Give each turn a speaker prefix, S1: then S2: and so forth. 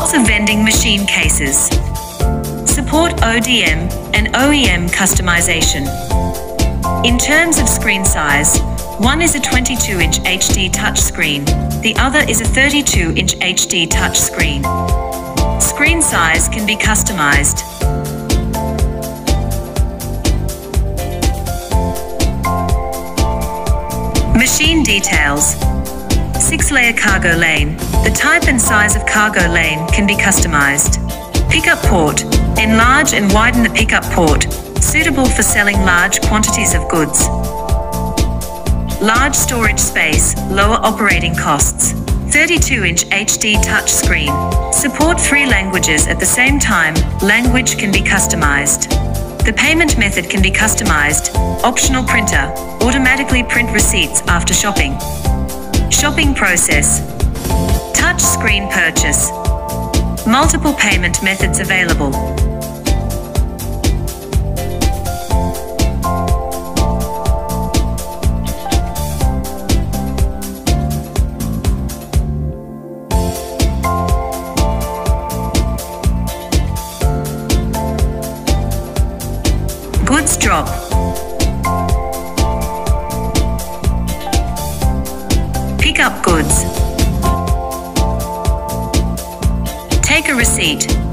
S1: Lots of vending machine cases. Support ODM and OEM customization. In terms of screen size, one is a 22 inch HD touchscreen, the other is a 32 inch HD touchscreen. Screen size can be customized. Machine details. Six layer cargo lane. The type and size of cargo lane can be customized. Pickup port. Enlarge and widen the pickup port, suitable for selling large quantities of goods. Large storage space, lower operating costs. 32 inch HD touchscreen. Support three languages at the same time, language can be customized. The payment method can be customized. Optional printer. Automatically print receipts after shopping. Shopping process. Touch screen purchase. Multiple payment methods available. Goods drop. Pick up goods. Take a receipt.